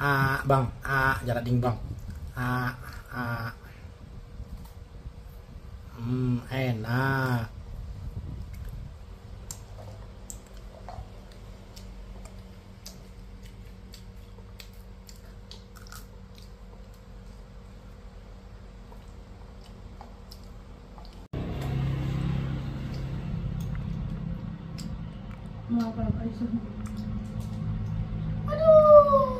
ah bang. Ah jarak ding bang. Ah ah hmm enak. Mau apa apa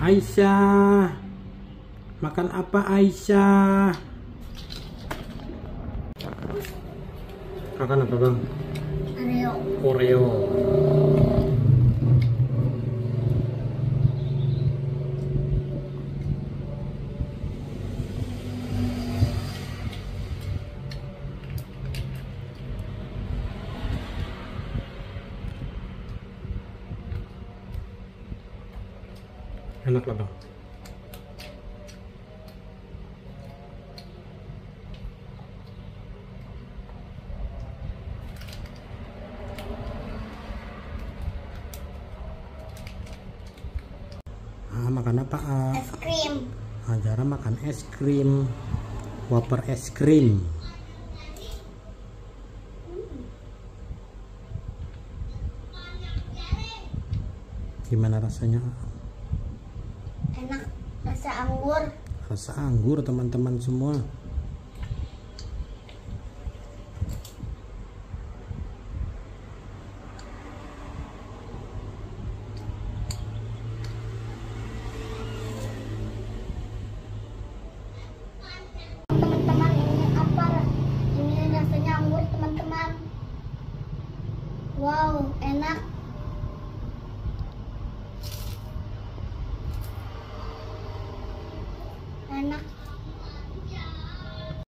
Aisyah. Makan apa Aisyah? Makan apa bang? Areo. Oreo enak lah bang ah, makan apa ah? Es krim. Ajara makan es krim Wafer es krim Gimana rasanya? Enak. Rasa anggur. Rasa anggur teman-teman semua Teman-teman ini apa? Ini rasanya anggur teman-teman. Wow, enak. Enak.